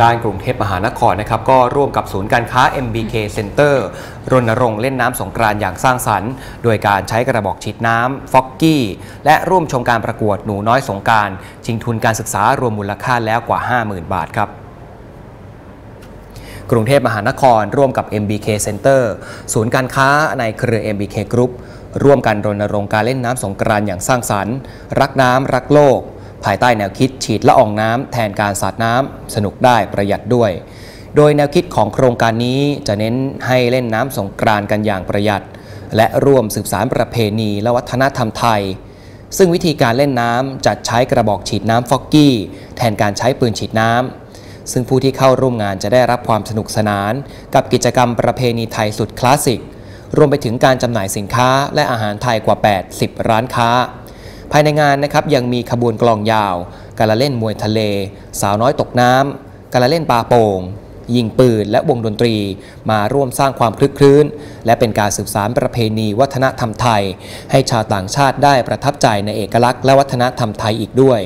ด้านกรุงเทพมหานครนะครับก็ร่วมกับศูนย์การค้า MBK Center รณรงค์เล่นน้ำสงกรานต์อย่างสร้างสรรค์ โดยการใช้กระบอกฉีดน้ำฟอกกี้ และร่วมชมการประกวดหนูน้อยสงการชิงทุนการศึกษารวมมูลค่าแล้วกว่า 50,000 บาทครับกรุงเทพมหานคร ร่วมกับ MBK Center ศูนย์การค้าในเครือ MBK Group ร่วมกันรณรงค์การเล่นน้ำสงกรานต์อย่างสร้างสรรค์ รักน้ำรักโลก ภายใต้แนวคิดฉีดละอองน้ำแทนการสาดน้ำสนุกได้ประหยัดด้วย โดยแนวคิดของโครงการนี้จะเน้นให้เล่นน้ำสงกรานกันอย่างประหยัด และร่วมสืบสารประเพณีและวัฒนธรรมไทย ซึ่งวิธีการเล่นน้ำจะใช้กระบอกฉีดน้ำฟอกกี้ แทนการใช้ปืนฉีดน้ำซึ่งผู้ที่เข้าร่วมงานจะได้รับความสนุกสนาน กับกิจกรรมประเพณีไทยสุดคลาสสิก รวมไปถึงการจำหน่ายสินค้าและอาหารไทยกว่า 80 ร้านค้า ภายในงานนะครับยังมีขบวนกลองยาว การละเล่นมวยทะเล สาวน้อยตกน้ำการละเล่นปลาโป่งยิงปืนและวงดนตรี มาร่วมสร้างความคลึกคลื้น และเป็นการสืบสานประเพณีวัฒนธรรมไทย ให้ชาวต่างชาติได้ประทับใจในเอกลักษณ์และวัฒนธรรมไทยอีกด้วย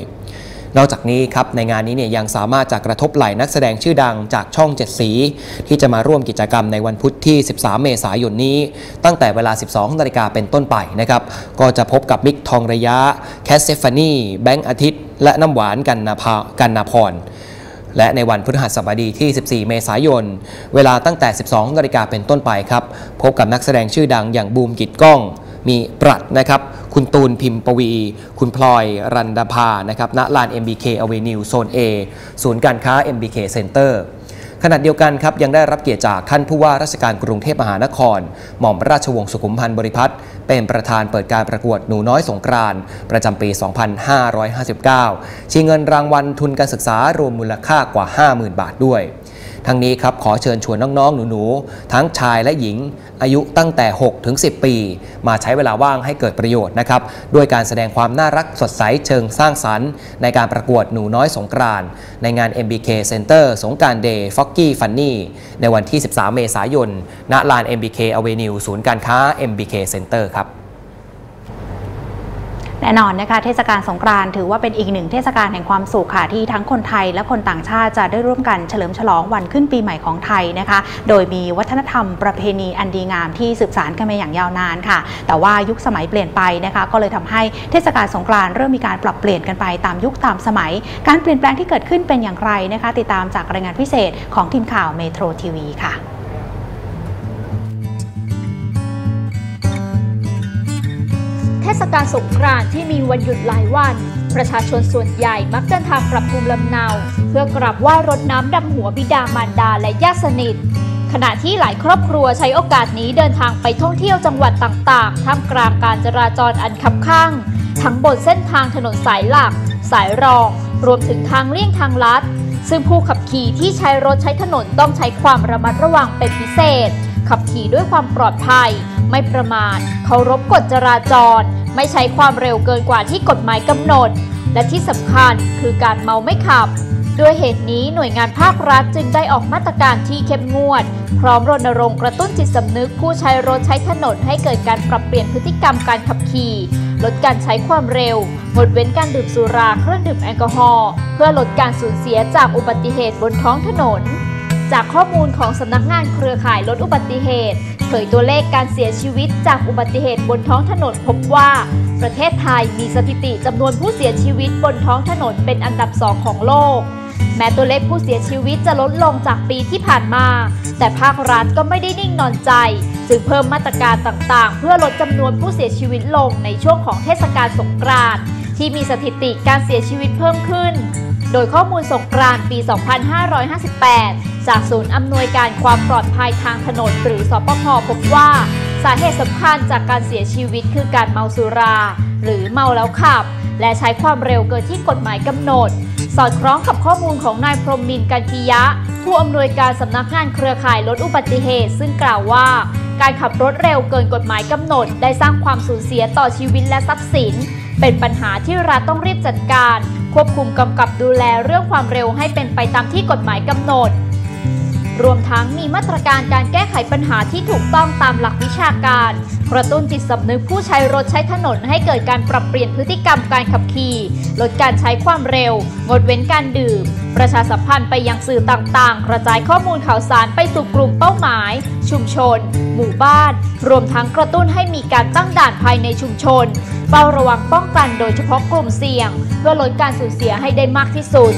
นอกจากนี้ครับในงานนี้เนี่ยยังสามารถจะกระทบไหลนักแสดงชื่อดังจากช่องเจ็ดสี ที่จะมาร่วมกิจกรรมในวันพุธที่ 13 เมษายนนี้ ตั้งแต่เวลา 12 นาฬิกาเป็นต้นไปนะครับก็จะพบกับมิกทองระยะ แคสเซฟานีแบงค์อาทิตย์ และน้ำหวานกันนาภากันนาพรและในวันพฤหัสบดีที่ 14 เมษายน เวลาตั้งแต่ 12 นาฬิกาเป็นต้นไปครับ พบกับนักแสดงชื่อดังอย่างบูมกิจก้อง มีปรัดนะครับ คุณตูนพิมพ์ปวี คุณพลอยรันดาภานะครับณลาน MBK Avenue โซน A ศูนย์การค้า MBK Center ขณะเดียวกันครับยังได้รับเกียรติจากท่านผู้ว่าราชการกรุงเทพมหานคร หม่อมราชวงศ์สุขุมพันธ์บริพัตรเป็นประธานเปิดการประกวดหนูน้อยสงกรานต์ประจำปี 2559 ชิงเงินรางวัลทุนการศึกษารวมมูลค่ากว่า 50,000 บาทด้วย ทั้งนี้ครับขอเชิญชวนน้อง ๆ หนู ๆ ทั้งชายและหญิง อายุตั้งแต่ 6 ถึง 10 ปี มาใช้เวลาว่างให้เกิดประโยชน์นะครับด้วยการแสดงความน่ารักสดใสเชิงสร้างสรรค์ ในการประกวดหนูน้อยสงกรานในงาน MBK Center สงการเดย์ฟ็อกกี้ฟันนี่ในวันที่ 13 เมษายน ณ ลาน MBK Avenue ศูนย์การค้า MBK Center ครับ แน่นอนนะคะเทศกาลสงกรานต์ถือว่าเป็นอีกหนึ่งเทศกาลแห่งความสุขค่ะที่ทั้งคนไทยและคนต่างชาติจะได้ร่วมกันเฉลิมฉลองวันขึ้นปีใหม่ของไทยนะคะ โดยมีวัฒนธรรมประเพณีอันดีงามที่สืบสานกันมาอย่างยาวนานค่ะ แต่ว่ายุคสมัยเปลี่ยนไปนะคะ ก็เลยทำให้เทศกาลสงกรานต์เริ่มมีการปรับเปลี่ยนกันไปตามยุคตามสมัย การเปลี่ยนแปลงที่เกิดขึ้นเป็นอย่างไรนะคะ ติดตามจากรายงานพิเศษของทีมข่าวเมโทรทีวีค่ะ ศกาลสงกรานต์ที่มีวันหยุดหลายวัน ประชาชนส่วนใหญ่มักเดินทางกลับภูมิลำเนา เพื่อกราบไหว้รดน้ำดำหัวบิดามารดาและญาติสนิท ขณะที่หลายครอบครัวใช้โอกาสนี้เดินทางไปท่องเที่ยวจังหวัดต่างๆ ท่ามกลางการจราจรอันคับข้าง ทั้งบนเส้นทางถนนสายหลัก สายรอง รวมถึงทางเลี่ยงทางลัด ซึ่งผู้ขับขี่ที่ใช้รถใช้ถนนต้องใช้ความระมัดระวังเป็นพิเศษขับขี่ด้วยความปลอดภัย ไม่ประมาทเคารพกฎจราจร ไม่ใช้ความเร็วเกินกว่าที่กฎหมายกำหนด และที่สำคัญคือการเมาไม่ขับ ด้วยเหตุนี้หน่วยงานภาครัฐจึงได้ออกมาตรการที่เข้มงวด พร้อมรณรงค์กระตุ้นจิตสำนึกผู้ใช้รถใช้ถนนให้เกิดการปรับเปลี่ยนพฤติกรรมการขับขี่ ลดการใช้ความเร็วงดเว้นการดื่มสุราเครื่องดื่มแอลกอฮอล์เพื่อลดการสูญเสียจากอุบัติเหตุบนท้องถนน จากข้อมูลของสำนักงานเครือข่ายลดอุบัติเหตุ เผยตัวเลขการเสียชีวิตจากอุบัติเหตุบนท้องถนนพบว่า ประเทศไทยมีสถิติจำนวนผู้เสียชีวิตบนท้องถนนเป็นอันดับสองของโลก แม้ตัวเลขผู้เสียชีวิตจะลดลงจากปีที่ผ่านมา แต่ภาครัฐก็ไม่ได้นิ่งนอนใจจึงเพิ่มมาตรการต่างๆ เพื่อลดจำนวนผู้เสียชีวิตลงในช่วงของเทศกาลสงกรานต์ที่มีสถิติการเสียชีวิตเพิ่มขึ้น โดยข้อมูลสงกรานต์ปี 2558 จากศูนย์อำนวยการความปลอดภัยทางถนนหรือสปพพบว่า สาเหตุสำคัญจากการเสียชีวิตคือการเมาสุรา หรือเมาแล้วขับ และใช้ความเร็วเกินที่กฎหมายกำหนด สอดคล้องกับข้อมูลของนายพรหมมินทร์กันทิยะ ผู้อำนวยการสำนักงานเครือข่ายลดอุบัติเหตุ ซึ่งกล่าวว่าการขับรถเร็วเกินกฎหมายกำหนด ได้สร้างความสูญเสียต่อชีวิตและทรัพย์สิน เป็นปัญหาที่รัฐต้องรีบจัดการ ควบคุมกำกับดูแลเรื่องความเร็วให้เป็นไปตามที่กฎหมายกำหนด รวมทั้งมีมาตรการการแก้ไขปัญหาที่ถูกต้องตามหลักวิชาการ กระตุ้นจิตสำนึกผู้ใช้รถใช้ถนนให้เกิดการปรับเปลี่ยนพฤติกรรมการขับขี่ ลดการใช้ความเร็ว งดเว้นการดื่ม ประชาสัมพันธ์ไปยังสื่อต่างๆ กระจายข้อมูลข่าวสารไปสู่กลุ่มเป้าหมาย ชุมชน หมู่บ้าน รวมทั้งกระตุ้นให้มีการตั้งด่านภายในชุมชนเฝ้าระวังป้องกันโดยเฉพาะกลุ่มเสี่ยง เพื่อลดการสูญเสียให้ได้มากที่สุด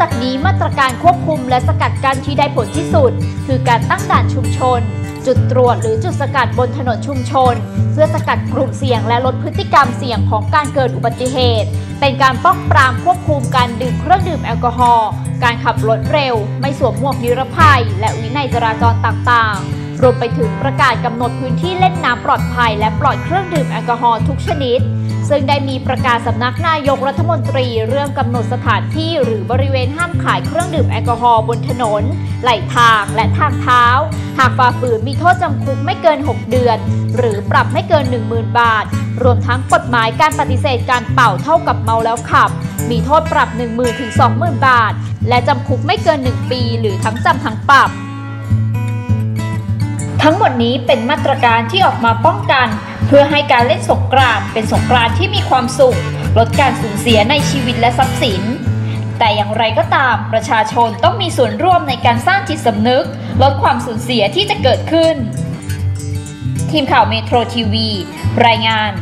จากนี้มาตรการควบคุมและสกัดกั้นที่ได้ผลที่สุด คือการตั้งด่านชุมชน จุดตรวจหรือจุดสกัดบนถนนชุมชน เพื่อสกัดกลุ่มเสี่ยงและลดพฤติกรรมเสี่ยงของการเกิดอุบัติเหตุ เป็นการป้องปรามควบคุมการดื่มเครื่องดื่มแอลกอฮอล์การขับรถเร็ว ไม่สวมหมวกนิรภัย และวินัยจราจรต่างๆรวมไปถึงประกาศกำหนดพื้นที่เล่นน้ำปลอดภัยและปลอดเครื่องดื่มแอลกอฮอล์ทุกชนิด ซึ่งได้มีประกาศสำนักนายกรัฐมนตรีเรื่องกำหนดสถานที่หรือบริเวณห้ามขายเครื่องดื่มแอลกอฮอล์บนถนน ไหลทางและทางเท้า หากฝ่าฝืนมีโทษจำคุกไม่เกิน 6 เดือน หรือปรับไม่เกิน 10,000 บาท รวมทั้งกฎหมายการปฏิเสธการเป่าเท่ากับเมาแล้วขับ มีโทษปรับ 10,000ถึง20,000 บาท และจำคุกไม่เกิน 1 ปี หรือทั้งจำทั้งปรับ ทั้งหมดนี้เป็นมาตรการที่ออกมาป้องกัน เพื่อให้การเล่นสงกรานต์เป็นสงกรานต์ที่มีความสุข ลดการสูญเสียในชีวิตและทรัพย์สิน แต่อย่างไรก็ตามประชาชนต้องมีส่วนร่วมในการสร้างจิตสำนึก ลดความสูญเสียที่จะเกิดขึ้น ทีมข่าวเมโทรทีวี รายงาน